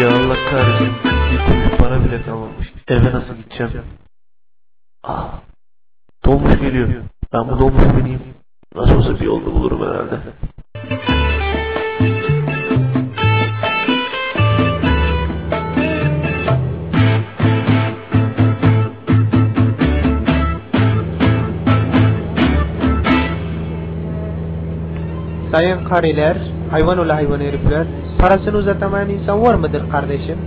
ya Allah kahretsin. Bir kuruş para bile kalmamış. Eve nasıl gideceğim? Ah. Dolmuş geliyor. Ben bu dolmuşa bineyim. Nasıl olsa bir yolunu bulurum herhalde. Sayın kariler, hayvan ola hayvan herifler, parasını uzatamayan insan var mıdır kardeşim?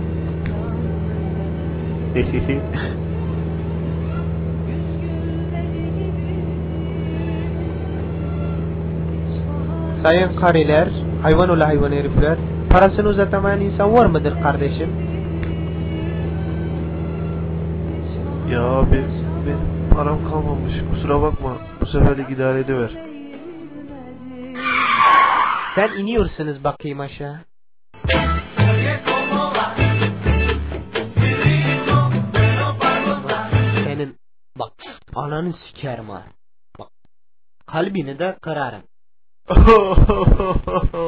Sayın kariler, hayvan ola hayvan herifler, parasını uzatamayan insan var mıdır kardeşim? ya abi benim param kalmamış. Kusura bakma. Bu seferlik idare ediver. Sen iniyorsunuz bakayım aşağı. Ananı sikerim ha. Kalbini de kırarım.